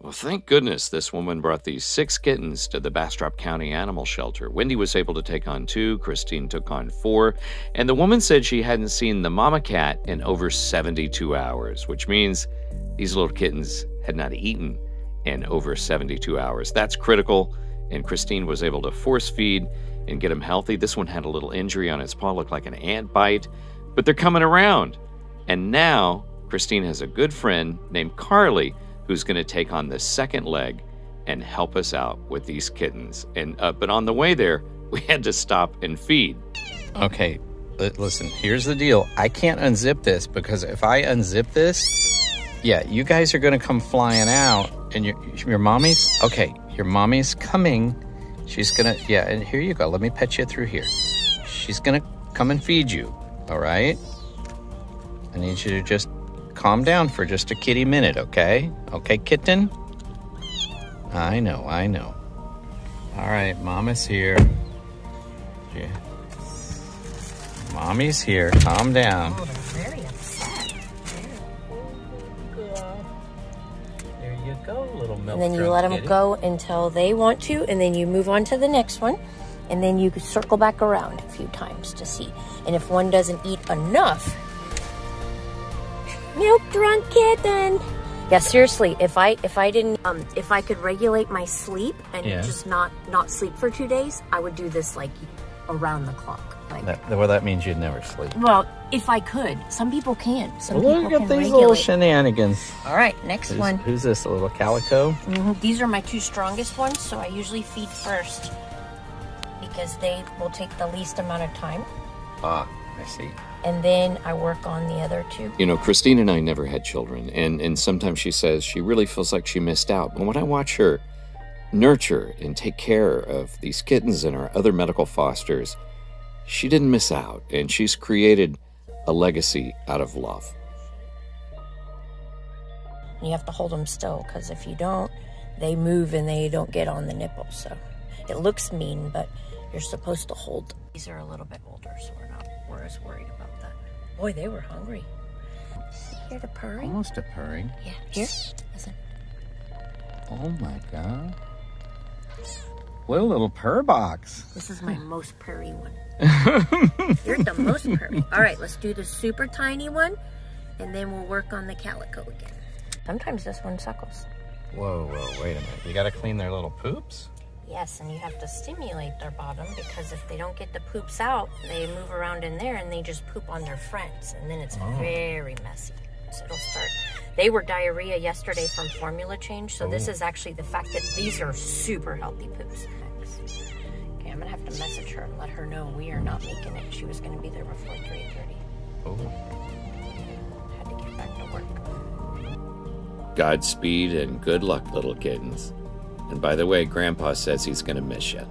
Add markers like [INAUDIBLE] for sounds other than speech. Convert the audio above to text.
Well, thank goodness this woman brought these six kittens to the Bastrop County Animal Shelter. Wendy was able to take on two, Christine took on four, and the woman said she hadn't seen the mama cat in over 72 hours, which means these little kittens had not eaten in over 72 hours. That's critical, and Christine was able to force feed and get them healthy. This one had a little injury on its paw, looked like an ant bite, but they're coming around. And now Christine has a good friend named Carly who's going to take on the second leg and help us out with these kittens. And uh, but on the way there, [LAUGHS] we had to stop and feed. Okay, listen. Here's the deal. I can't unzip this because if I unzip this, yeah, you guys are going to come flying out, and your your mommy's okay. Your mommy's coming. She's gonna yeah, and here you go. Let me pet you through here. She's gonna come and feed you. All right. I need you to just calm down for just a kitty minute, okay? Okay, kitten? I know, I know. All right, Mama's here. Yeah. Mommy's here. Calm down. Oh, they're very upset. There you go, little milk. And then you let them kitty. go until they want to, and then you move on to the next one. And then you circle back around a few times to see. And if one doesn't eat enough, milk drunk kitten. Yeah, seriously, if I if I didn't um if I could regulate my sleep and Yeah. just not not sleep for two days, I would do this like around the clock. Like That, well, that means you'd never sleep. well, if I could. Some people can't. Some Look people at can these regulate. little shenanigans. All right, next Who's, one. who's this, a little calico? Mhm. These are my two strongest ones, so I usually feed first because they will take the least amount of time. Ah, I see. And then I work on the other two. You know, Christine and I never had children, and, and sometimes she says she really feels like she missed out. But when I watch her nurture and take care of these kittens and our other medical fosters, she didn't miss out, and she's created a legacy out of love. You have to hold them still because if you don't, they move and they don't get on the nipple. So it looks mean, but you're supposed to hold. These are a little bit older, so we're not we're as worried about that. Boy, they were hungry. Hear the purring? Almost a purring. Yeah. Here, listen. Oh my god. What a little purr box. This is my most purry one. [LAUGHS] You're the most purry. All right, let's do the super tiny one, and then we'll work on the calico again. Sometimes this one suckles. Whoa, whoa, wait a minute. You gotta clean their little poops? Yes, and you have to stimulate their bottom because if they don't get the poops out, they move around in there and they just poop on their friends, and then it's oh. very messy. So it'll start. They were diarrhea yesterday from formula change, so this oh. is actually the fact that these are super healthy poops. Okay, I'm gonna have to message her and let her know we are not making it. She was gonna be there before 3:30. Oh. Had to get back to work. Godspeed and good luck, little kittens. And by the way, Grandpa says he's going to miss you.